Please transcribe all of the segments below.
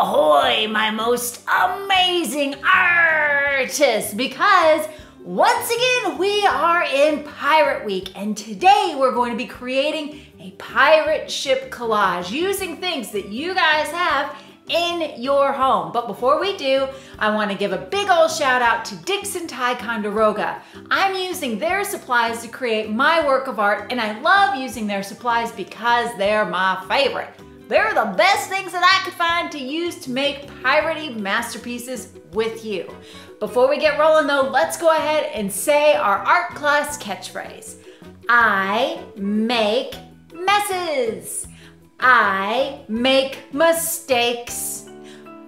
ahoy, my most amazing artist, because once again, we are in Pirate Week, and today we're going to be creating a pirate ship collage using things that you guys have in your home. But before we do, I wanna give a big old shout out to Dixon Ticonderoga. I'm using their supplies to create my work of art, and I love using their supplies because they're my favorite. They're the best things that I could find to use to make piratey masterpieces with you. Before we get rolling though, let's go ahead and say our art class catchphrase. I make messes. I make mistakes.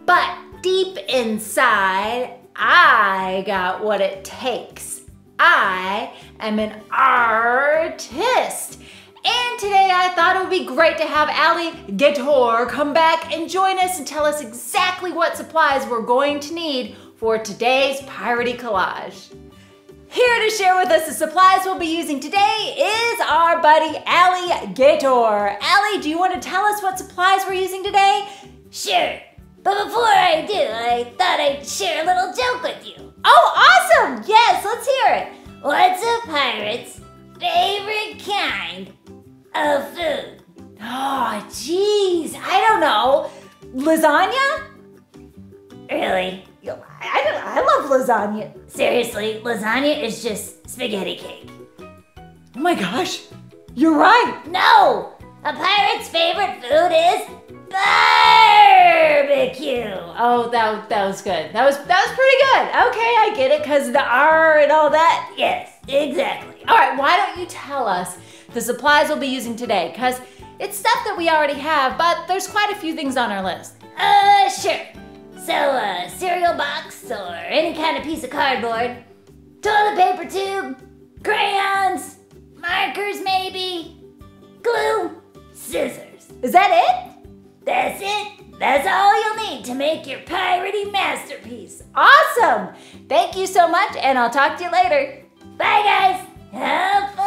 But deep inside, I got what it takes. I am an artist. I thought it would be great to have Ali Gator come back and join us and tell us exactly what supplies we're going to need for today's piratey collage. Here to share with us the supplies we'll be using today is our buddy Ali Gator. Allie, do you want to tell us what supplies we're using today? Sure, but before I do, I thought I'd share a little joke with you. Oh, awesome! Yes, let's hear it. What's a pirate's favorite kind of food? Oh, jeez, I don't know. Lasagna? Really? I, don't, I love lasagna. Seriously, lasagna is just spaghetti cake. Oh my gosh, you're right. No! A pirate's favorite food is barbecue. Oh, that, that was good. That was that was pretty good. Okay, I get it, because the R and all that. Yes, exactly. All right, why don't you tell us the supplies we'll be using today? Because it's stuff that we already have, but there's quite a few things on our list. Uh, sure. So, a uh, cereal box or any kind of piece of cardboard, toilet paper tube, crayons, markers maybe, glue, scissors. Is that it? That's it. That's all you'll need to make your piratey masterpiece. Awesome! Thank you so much, and I'll talk to you later. Bye, guys. Have fun.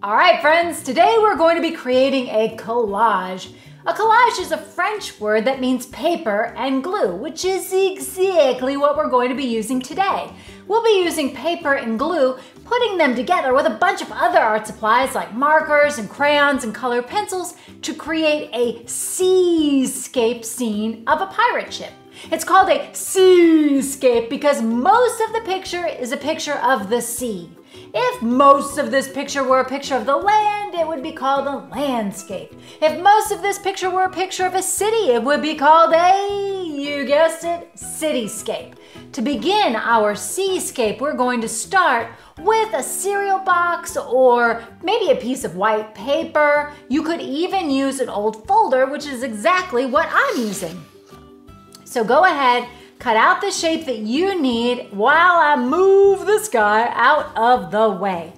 All right, friends, today we're going to be creating a collage. A collage is a French word that means paper and glue, which is exactly what we're going to be using today. We'll be using paper and glue, putting them together with a bunch of other art supplies like markers and crayons and colored pencils to create a seascape scene of a pirate ship. It's called a seascape because most of the picture is a picture of the sea. If most of this picture were a picture of the land, it would be called a landscape. If most of this picture were a picture of a city, it would be called a, you guessed it, cityscape. To begin our seascape, we're going to start with a cereal box or maybe a piece of white paper. You could even use an old folder, which is exactly what I'm using. So go ahead Cut out the shape that you need while I move the sky out of the way.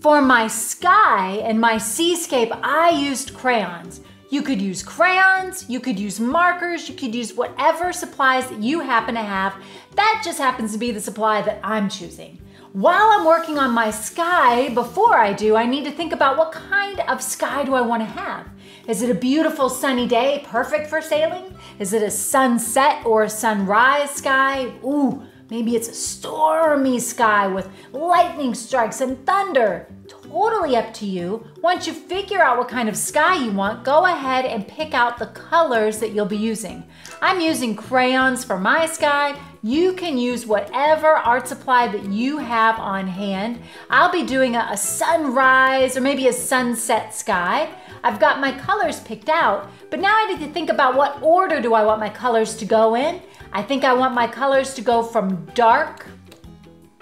For my sky and my seascape, I used crayons. You could use crayons, you could use markers, you could use whatever supplies that you happen to have. That just happens to be the supply that I'm choosing. While I'm working on my sky, before I do, I need to think about what kind of sky do I want to have. Is it a beautiful sunny day, perfect for sailing? Is it a sunset or a sunrise sky? Ooh, maybe it's a stormy sky with lightning strikes and thunder. Totally up to you. Once you figure out what kind of sky you want, go ahead and pick out the colors that you'll be using. I'm using crayons for my sky. You can use whatever art supply that you have on hand. I'll be doing a, a sunrise or maybe a sunset sky. I've got my colors picked out, but now I need to think about what order do I want my colors to go in. I think I want my colors to go from dark,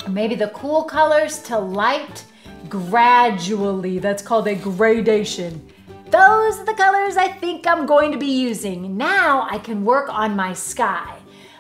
maybe the cool colors to light, gradually. That's called a gradation. Those are the colors I think I'm going to be using. Now I can work on my sky.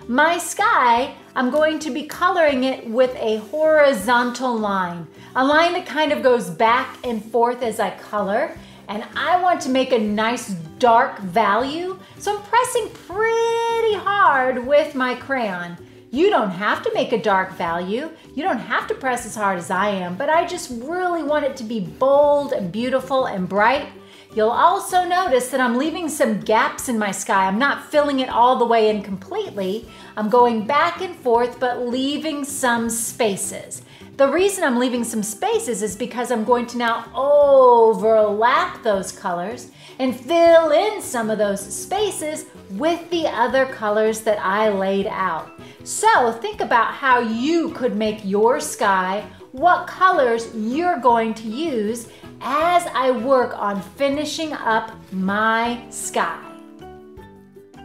My sky, I'm going to be coloring it with a horizontal line, a line that kind of goes back and forth as I color and I want to make a nice dark value, so I'm pressing pretty hard with my crayon. You don't have to make a dark value. You don't have to press as hard as I am, but I just really want it to be bold and beautiful and bright. You'll also notice that I'm leaving some gaps in my sky. I'm not filling it all the way in completely. I'm going back and forth, but leaving some spaces. The reason I'm leaving some spaces is because I'm going to now overlap those colors and fill in some of those spaces with the other colors that I laid out. So think about how you could make your sky, what colors you're going to use, as I work on finishing up my sky.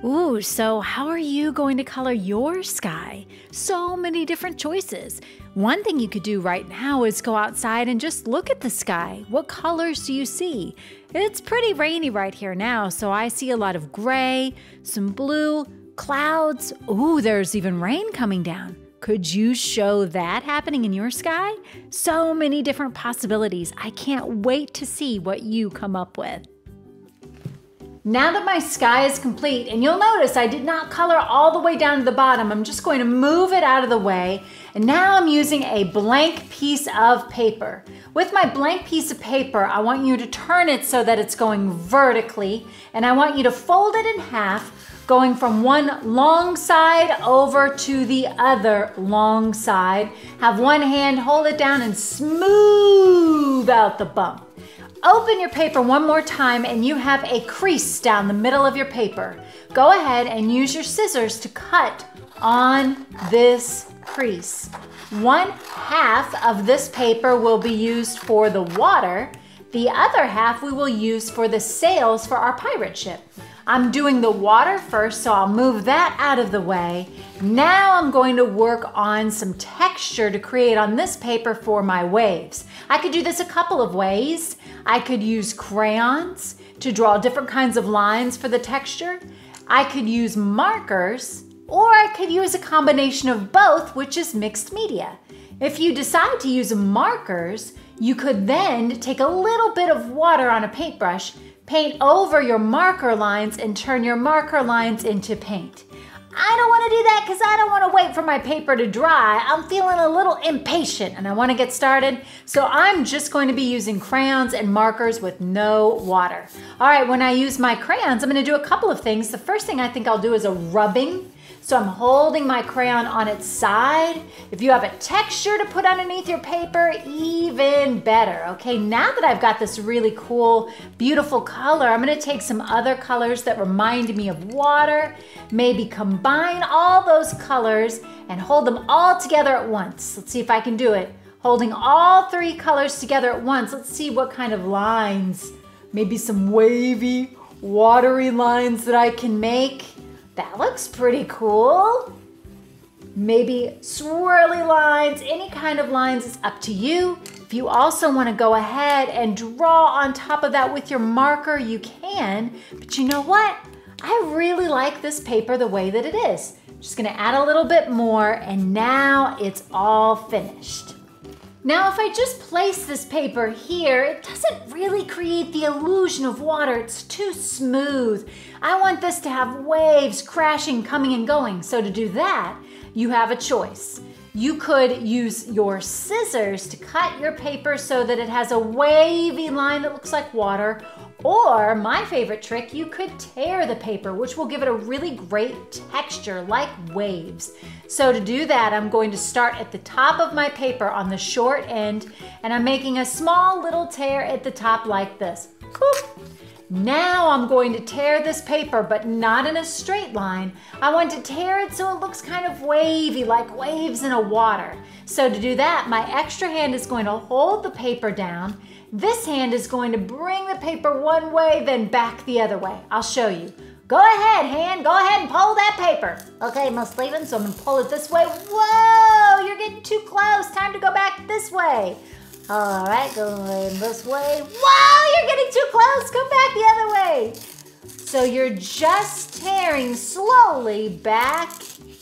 Ooh, so how are you going to color your sky? So many different choices. One thing you could do right now is go outside and just look at the sky. What colors do you see? It's pretty rainy right here now, so I see a lot of gray, some blue, clouds. Ooh, there's even rain coming down. Could you show that happening in your sky? So many different possibilities. I can't wait to see what you come up with. Now that my sky is complete, and you'll notice I did not color all the way down to the bottom, I'm just going to move it out of the way. And now I'm using a blank piece of paper. With my blank piece of paper, I want you to turn it so that it's going vertically, and I want you to fold it in half going from one long side over to the other long side. Have one hand hold it down and smooth out the bump. Open your paper one more time and you have a crease down the middle of your paper. Go ahead and use your scissors to cut on this crease. One half of this paper will be used for the water. The other half we will use for the sails for our pirate ship. I'm doing the water first, so I'll move that out of the way. Now I'm going to work on some texture to create on this paper for my waves. I could do this a couple of ways. I could use crayons to draw different kinds of lines for the texture. I could use markers, or I could use a combination of both, which is mixed media. If you decide to use markers, you could then take a little bit of water on a paintbrush Paint over your marker lines and turn your marker lines into paint. I don't want to do that because I don't want to wait for my paper to dry. I'm feeling a little impatient and I want to get started. So I'm just going to be using crayons and markers with no water. All right, when I use my crayons, I'm going to do a couple of things. The first thing I think I'll do is a rubbing so I'm holding my crayon on its side. If you have a texture to put underneath your paper, even better. Okay, now that I've got this really cool, beautiful color, I'm gonna take some other colors that remind me of water, maybe combine all those colors and hold them all together at once. Let's see if I can do it. Holding all three colors together at once, let's see what kind of lines, maybe some wavy, watery lines that I can make. That looks pretty cool. Maybe swirly lines, any kind of lines is up to you. If you also want to go ahead and draw on top of that with your marker, you can. But you know what? I really like this paper the way that it is. Just gonna add a little bit more and now it's all finished. Now, if I just place this paper here, it doesn't really create the illusion of water. It's too smooth. I want this to have waves crashing, coming and going. So to do that, you have a choice. You could use your scissors to cut your paper so that it has a wavy line that looks like water, or my favorite trick, you could tear the paper, which will give it a really great texture like waves. So to do that, I'm going to start at the top of my paper on the short end, and I'm making a small little tear at the top like this. Now I'm going to tear this paper, but not in a straight line. I want to tear it so it looks kind of wavy, like waves in a water. So to do that, my extra hand is going to hold the paper down this hand is going to bring the paper one way, then back the other way. I'll show you. Go ahead, hand. Go ahead and pull that paper. Okay, Miss Steven, so I'm going to pull it this way. Whoa, you're getting too close. Time to go back this way. All right, going this way. Whoa, you're getting too close. Come back the other way. So you're just tearing slowly back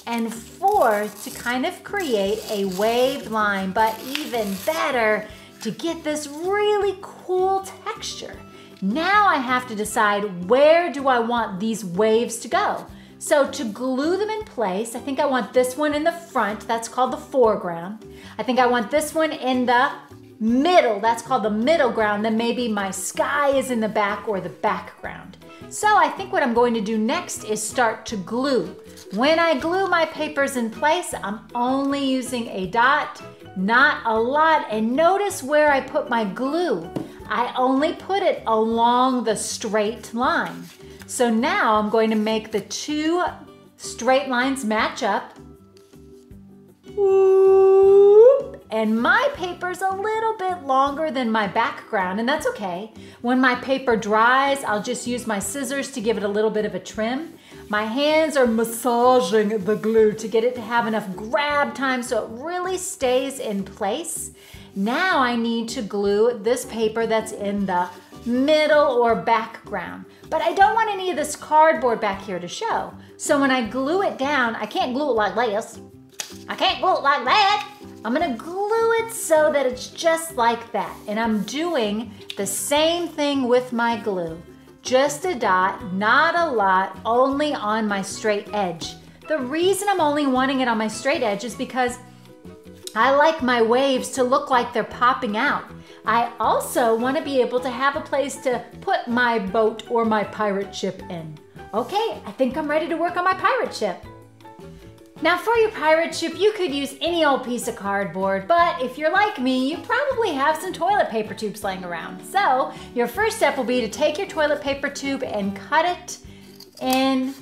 and forth to kind of create a waved line, but even better, to get this really cool texture. Now I have to decide where do I want these waves to go. So to glue them in place, I think I want this one in the front, that's called the foreground. I think I want this one in the middle, that's called the middle ground, then maybe my sky is in the back or the background. So I think what I'm going to do next is start to glue. When I glue my papers in place, I'm only using a dot, not a lot, and notice where I put my glue. I only put it along the straight line. So now I'm going to make the two straight lines match up. And my paper's a little bit longer than my background, and that's okay. When my paper dries, I'll just use my scissors to give it a little bit of a trim. My hands are massaging the glue to get it to have enough grab time so it really stays in place. Now I need to glue this paper that's in the middle or background. But I don't want any of this cardboard back here to show. So when I glue it down, I can't glue it like this. I can't glue it like that. I'm gonna glue it so that it's just like that. And I'm doing the same thing with my glue. Just a dot, not a lot, only on my straight edge. The reason I'm only wanting it on my straight edge is because I like my waves to look like they're popping out. I also want to be able to have a place to put my boat or my pirate ship in. Okay, I think I'm ready to work on my pirate ship. Now for your pirate ship, you could use any old piece of cardboard, but if you're like me, you probably have some toilet paper tubes laying around. So your first step will be to take your toilet paper tube and cut it in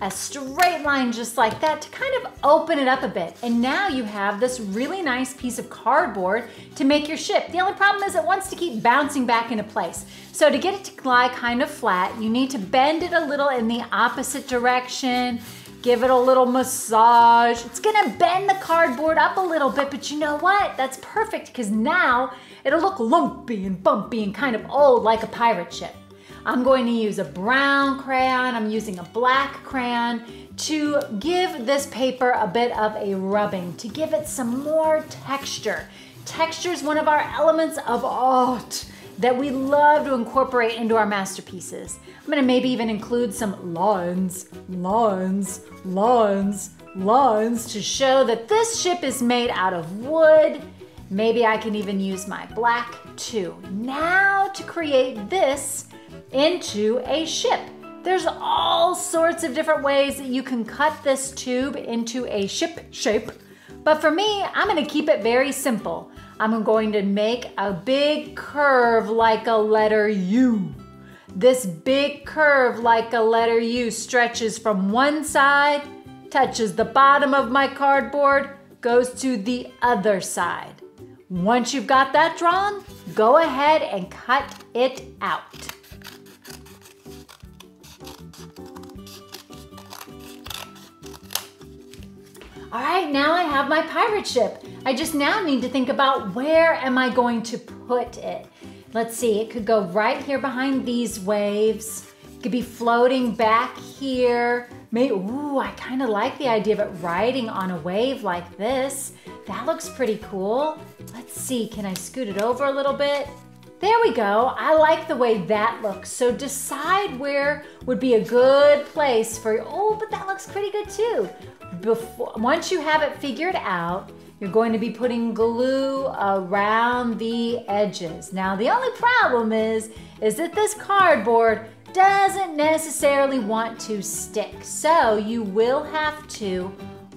a straight line just like that to kind of open it up a bit. And now you have this really nice piece of cardboard to make your ship. The only problem is it wants to keep bouncing back into place. So to get it to lie kind of flat, you need to bend it a little in the opposite direction Give it a little massage. It's gonna bend the cardboard up a little bit, but you know what? That's perfect because now it'll look lumpy and bumpy and kind of old like a pirate ship. I'm going to use a brown crayon, I'm using a black crayon to give this paper a bit of a rubbing, to give it some more texture. Texture is one of our elements of art that we love to incorporate into our masterpieces. I'm gonna maybe even include some lawns, lawns, lawns, lawns to show that this ship is made out of wood. Maybe I can even use my black too. Now to create this into a ship. There's all sorts of different ways that you can cut this tube into a ship shape. But for me, I'm gonna keep it very simple. I'm going to make a big curve like a letter U. This big curve like a letter U stretches from one side, touches the bottom of my cardboard, goes to the other side. Once you've got that drawn, go ahead and cut it out. All right, now I have my pirate ship. I just now need to think about where am I going to put it. Let's see, it could go right here behind these waves. It could be floating back here. Maybe, ooh, I kind of like the idea of it riding on a wave like this. That looks pretty cool. Let's see, can I scoot it over a little bit? There we go. I like the way that looks. So decide where would be a good place for, oh, but that looks pretty good too. Before, once you have it figured out, you're going to be putting glue around the edges. Now, the only problem is, is that this cardboard doesn't necessarily want to stick. So you will have to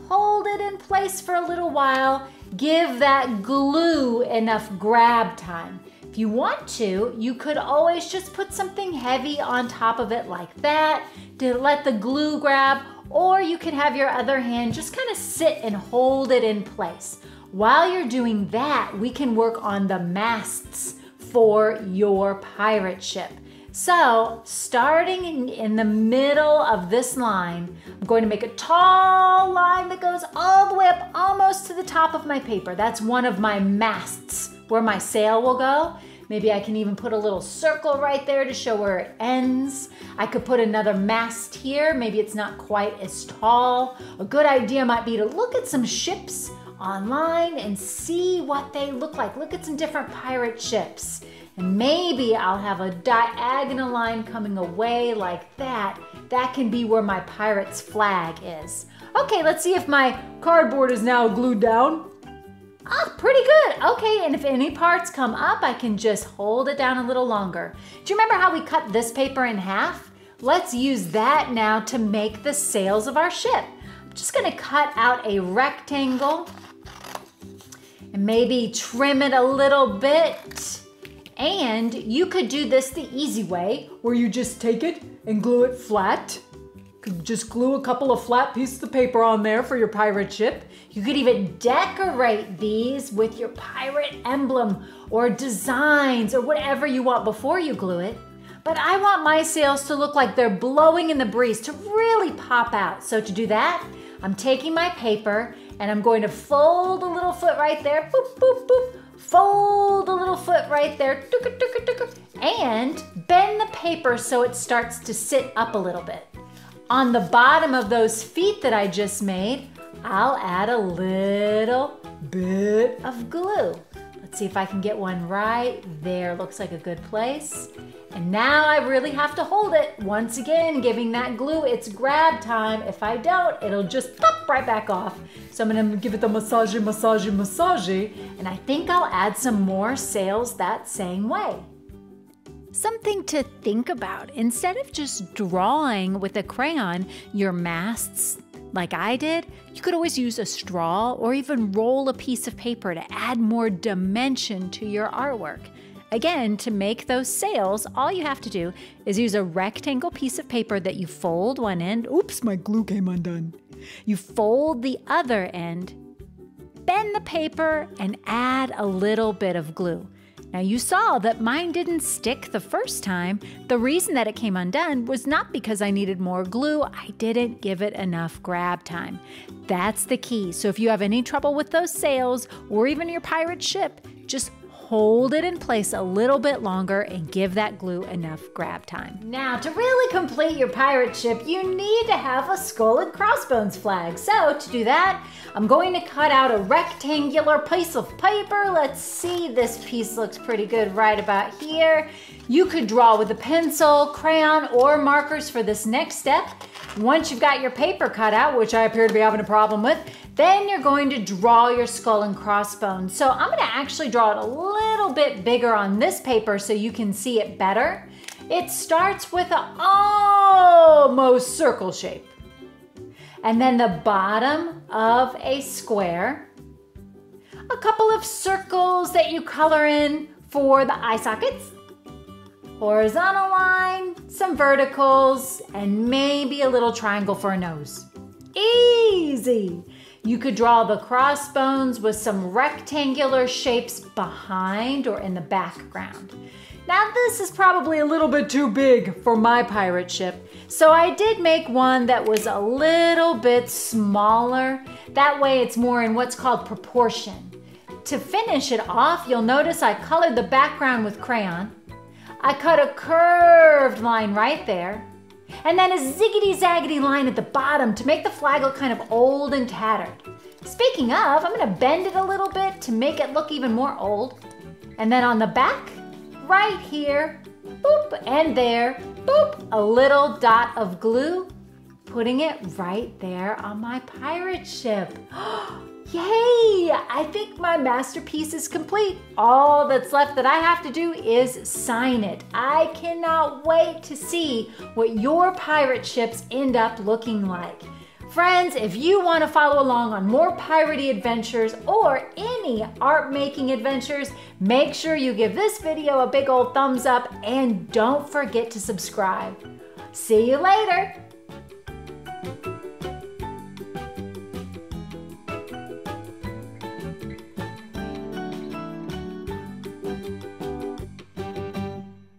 hold it in place for a little while, give that glue enough grab time. If you want to, you could always just put something heavy on top of it like that to let the glue grab or you can have your other hand just kind of sit and hold it in place. While you're doing that, we can work on the masts for your pirate ship. So starting in, in, the middle of this line, I'm going to make a tall line that goes all the way up almost to the top of my paper. That's one of my masts where my sail will go. Maybe I can even put a little circle right there to show where it ends. I could put another mast here. Maybe it's not quite as tall. A good idea might be to look at some ships online and see what they look like. Look at some different pirate ships. And maybe I'll have a diagonal line coming away like that. That can be where my pirate's flag is. Okay, let's see if my cardboard is now glued down. Oh, pretty good. Okay, and if any parts come up, I can just hold it down a little longer. Do you remember how we cut this paper in half? Let's use that now to make the sails of our ship. I'm just gonna cut out a rectangle and maybe trim it a little bit. And you could do this the easy way, where you just take it and glue it flat. Just glue a couple of flat pieces of paper on there for your pirate ship. You could even decorate these with your pirate emblem or designs or whatever you want before you glue it. But I want my sails to look like they're blowing in the breeze to really pop out. So to do that, I'm taking my paper and I'm going to fold a little foot right there. Boop, boop, boop. Fold a little foot right there. And bend the paper so it starts to sit up a little bit. On the bottom of those feet that I just made, I'll add a little bit of glue. Let's see if I can get one right there. Looks like a good place. And now I really have to hold it. Once again, giving that glue its grab time. If I don't, it'll just pop right back off. So I'm gonna give it the massage, massage, massage. And I think I'll add some more sails that same way. Something to think about. Instead of just drawing with a crayon your masts like I did, you could always use a straw or even roll a piece of paper to add more dimension to your artwork. Again, to make those sails, all you have to do is use a rectangle piece of paper that you fold one end. Oops, my glue came undone. You fold the other end, bend the paper, and add a little bit of glue. Now you saw that mine didn't stick the first time. The reason that it came undone was not because I needed more glue, I didn't give it enough grab time. That's the key. So if you have any trouble with those sails or even your pirate ship, just hold it in place a little bit longer and give that glue enough grab time. Now, to really complete your pirate ship, you need to have a skull and crossbones flag. So to do that, I'm going to cut out a rectangular piece of paper. Let's see, this piece looks pretty good right about here. You could draw with a pencil, crayon, or markers for this next step. Once you've got your paper cut out, which I appear to be having a problem with, then you're going to draw your skull and crossbones. So I'm gonna actually draw it a little bit bigger on this paper so you can see it better. It starts with an almost circle shape. And then the bottom of a square. A couple of circles that you color in for the eye sockets. Horizontal line, some verticals, and maybe a little triangle for a nose. Easy! You could draw the crossbones with some rectangular shapes behind or in the background. Now this is probably a little bit too big for my pirate ship, so I did make one that was a little bit smaller. That way it's more in what's called proportion. To finish it off, you'll notice I colored the background with crayon. I cut a curved line right there and then a ziggity zaggity line at the bottom to make the flag look kind of old and tattered. Speaking of, I'm gonna bend it a little bit to make it look even more old. And then on the back, right here, boop, and there, boop, a little dot of glue, putting it right there on my pirate ship. Yay! I think my masterpiece is complete. All that's left that I have to do is sign it. I cannot wait to see what your pirate ships end up looking like. Friends, if you want to follow along on more piratey adventures or any art making adventures, make sure you give this video a big old thumbs up and don't forget to subscribe. See you later!